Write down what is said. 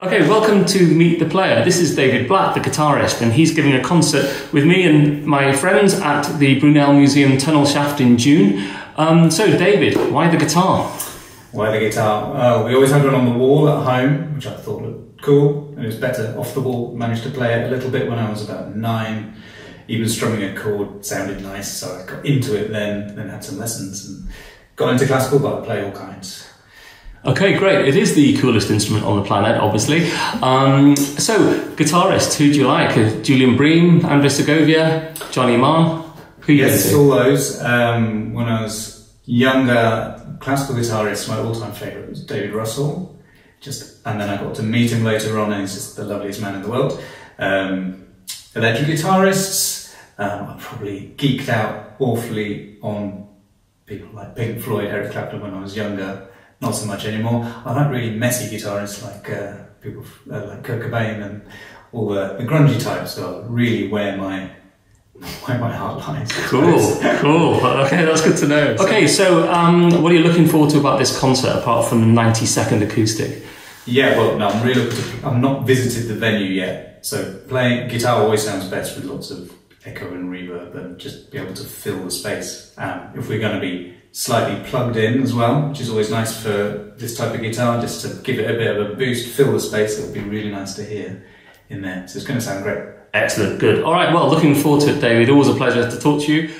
Okay, welcome to Meet the Player. This is David Black, the guitarist, and he's giving a concert with me and my friends at the Brunel Museum Tunnel Shaft in June. Um, so, David, why the guitar? Why the guitar? Uh, we always had one on the wall at home, which I thought looked cool, and it was better off the wall. Managed to play it a little bit when I was about nine. Even strumming a chord sounded nice, so I got into it then, then had some lessons and got into classical, but I play all kinds. Okay, great. It is the coolest instrument on the planet, obviously. Um, so, guitarist, who do you like? Uh, Julian Bream, Andres Segovia, Johnny Marr? Who Yes, all those. Um, when I was younger, classical guitarist, my all-time favourite was David Russell. Just and then I got to meet him later on, and he's just the loveliest man in the world. Um, electric guitarists, um, I probably geeked out awfully on people like Pink Floyd, Eric Clapton when I was younger. Not so much anymore. I like really messy guitarists like uh, people uh, like Kurt Cobain and all the, the grungy types. So really where my where my heart lies. Cool, cool. Okay, that's good to know. Okay, so um, what are you looking forward to about this concert apart from the 90 second acoustic? Yeah, well, no, I'm really looking to. I'm not visited the venue yet, so playing guitar always sounds best with lots of echo and reverb, and just be able to fill the space. Um, if we're going to be slightly plugged in as well, which is always nice for this type of guitar, just to give it a bit of a boost, fill the space. It would be really nice to hear in there. So it's going to sound great. Excellent, good. All right, well, looking forward to it, David. Always a pleasure to talk to you.